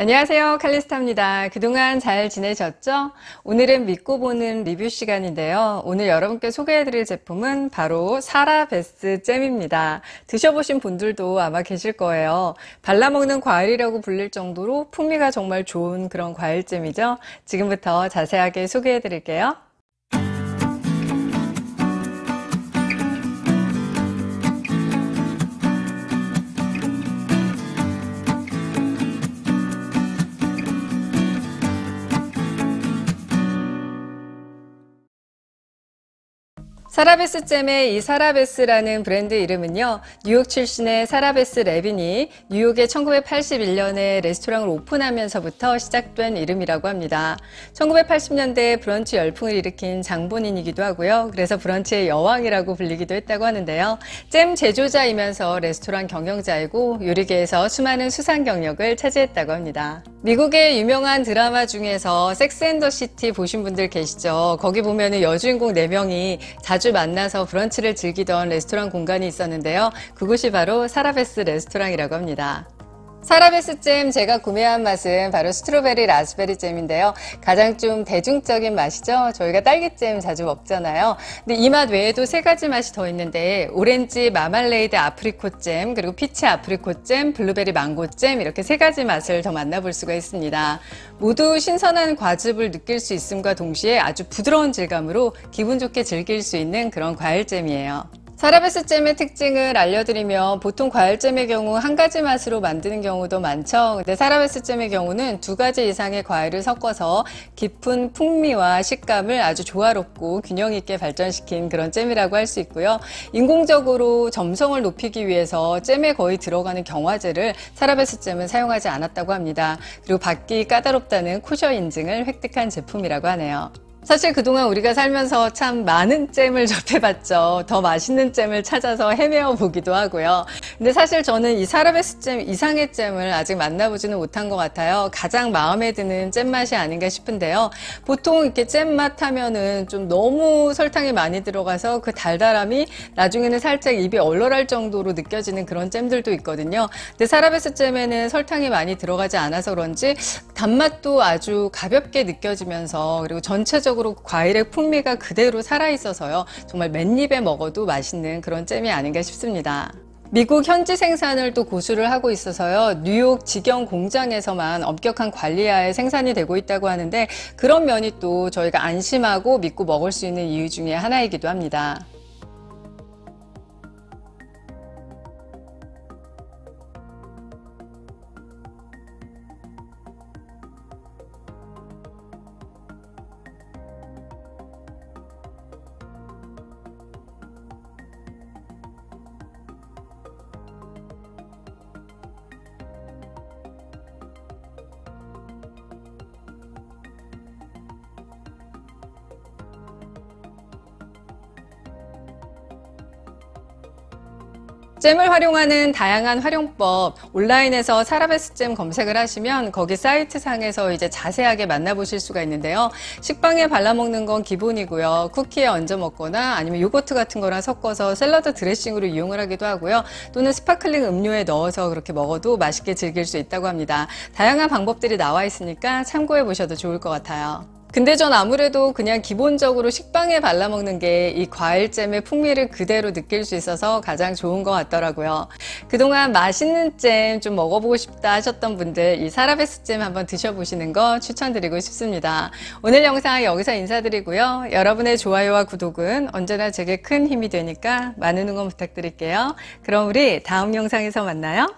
안녕하세요. 칼리스타입니다. 그동안 잘 지내셨죠? 오늘은 믿고 보는 리뷰 시간인데요. 오늘 여러분께 소개해드릴 제품은 바로 사라베스 잼입니다. 드셔보신 분들도 아마 계실 거예요. 발라먹는 과일이라고 불릴 정도로 풍미가 정말 좋은 그런 과일잼이죠. 지금부터 자세하게 소개해드릴게요. 사라베스 잼의 이 사라베스라는 브랜드 이름은요, 뉴욕 출신의 사라베스 레빈이 뉴욕에 1981년에 레스토랑을 오픈하면서부터 시작된 이름이라고 합니다. 1980년대에 브런치 열풍을 일으킨 장본인이기도 하고요. 그래서 브런치의 여왕이라고 불리기도 했다고 하는데요. 잼 제조자이면서 레스토랑 경영자이고 요리계에서 수많은 수상 경력을 차지했다고 합니다. 미국의 유명한 드라마 중에서 섹스 앤 더 시티 보신 분들 계시죠? 거기 보면은 여주인공 4명이 자주 만나서 브런치를 즐기던 레스토랑 공간이 있었는데요. 그곳이 바로 사라베스 레스토랑이라고 합니다. 사라베스 잼 제가 구매한 맛은 바로 strawberry raspberry 잼인데요. 가장 좀 대중적인 맛이죠. 저희가 딸기잼 자주 먹잖아요. 근데 이 맛 외에도 세 가지 맛이 더 있는데 오렌지 마멀레이드 apricot 잼, 그리고 peach apricot 잼, 블루베리 망고 잼 이렇게 세 가지 맛을 더 만나볼 수가 있습니다. 모두 신선한 과즙을 느낄 수 있음과 동시에 아주 부드러운 질감으로 기분 좋게 즐길 수 있는 그런 과일잼이에요. 사라베스 잼의 특징을 알려드리면 보통 과일잼의 경우 한 가지 맛으로 만드는 경우도 많죠. 근데 사라베스 잼의 경우는 두 가지 이상의 과일을 섞어서 깊은 풍미와 식감을 아주 조화롭고 균형 있게 발전시킨 그런 잼이라고 할 수 있고요. 인공적으로 점성을 높이기 위해서 잼에 거의 들어가는 경화제를 사라베스 잼은 사용하지 않았다고 합니다. 그리고 받기 까다롭다는 코셔 인증을 획득한 제품이라고 하네요. 사실 그동안 우리가 살면서 참 많은 잼을 접해봤죠. 더 맛있는 잼을 찾아서 헤매어 보기도 하고요. 근데 사실 저는 이 사라베스 잼 이상의 잼을 아직 만나보지는 못한 것 같아요. 가장 마음에 드는 잼 맛이 아닌가 싶은데요. 보통 이렇게 잼 맛 하면은 좀 너무 설탕이 많이 들어가서 그 달달함이 나중에는 살짝 입이 얼얼할 정도로 느껴지는 그런 잼들도 있거든요. 근데 사라베스 잼에는 설탕이 많이 들어가지 않아서 그런지 단맛도 아주 가볍게 느껴지면서 그리고 전체적으로 전체적으로 과일의 풍미가 그대로 살아있어서요. 정말 맨입에 먹어도 맛있는 그런 잼이 아닌가 싶습니다. 미국 현지 생산을 또 고수를 하고 있어서요. 뉴욕 직영 공장에서만 엄격한 관리하에 생산이 되고 있다고 하는데 그런 면이 또 저희가 안심하고 믿고 먹을 수 있는 이유 중에 하나이기도 합니다. 잼을 활용하는 다양한 활용법 온라인에서 사라베스 잼 검색을 하시면 거기 사이트 상에서 이제 자세하게 만나보실 수가 있는데요. 식빵에 발라 먹는 건 기본이고요. 쿠키에 얹어 먹거나 아니면 요거트 같은 거랑 섞어서 샐러드 드레싱으로 이용을 하기도 하고요. 또는 sparkling 음료에 넣어서 그렇게 먹어도 맛있게 즐길 수 있다고 합니다. 다양한 방법들이 나와 있으니까 참고해 보셔도 좋을 것 같아요. 근데 전 아무래도 그냥 기본적으로 식빵에 발라먹는 게 이 과일잼의 풍미를 그대로 느낄 수 있어서 가장 좋은 것 같더라고요. 그동안 맛있는 잼 좀 먹어보고 싶다 하셨던 분들 이 사라베스 잼 한번 드셔보시는 거 추천드리고 싶습니다. 오늘 영상 여기서 인사드리고요. 여러분의 좋아요와 구독은 언제나 제게 큰 힘이 되니까 많은 응원 부탁드릴게요. 그럼 우리 다음 영상에서 만나요.